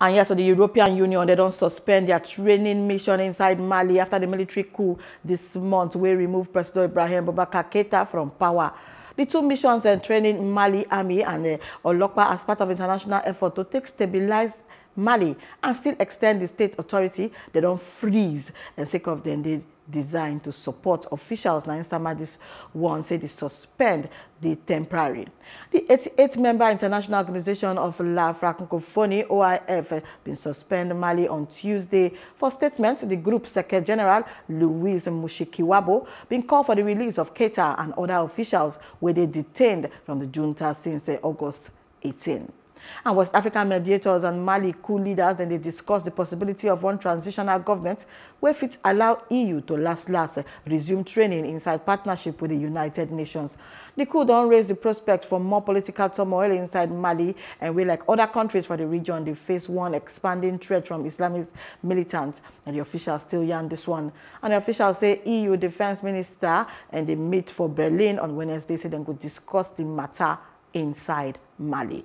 And yes, so the European Union, they don't suspend their training mission inside Mali after the military coup this month, where remove President Ibrahim Boubacar Keita from power. The two missions and training Mali Army and uh, Olokpa as part of international effort to take stabilize Mali and still extend the state authority, they don't freeze and sake of them they designed to support officials. Now, in this one said they suspend the temporary. The 88-member International Organization of La Francophonie, OIF, been suspended Mali on Tuesday for statements. The group Secretary General, Louise Mushikiwabo, been called for the release of Keita and other officials where they detained from the junta since uh, August 18. And West African mediators and Mali coup leaders then they discussed the possibility of one transitional government where it allow EU to last last resume training inside partnership with the United Nations. The coup don't raise the prospect for more political turmoil inside Mali and we like other countries for the region they face one expanding threat from Islamist militants and the officials still yarn this one. And the officials say EU defense minister and they meet for Berlin on Wednesday say they could discuss the matter inside Mali.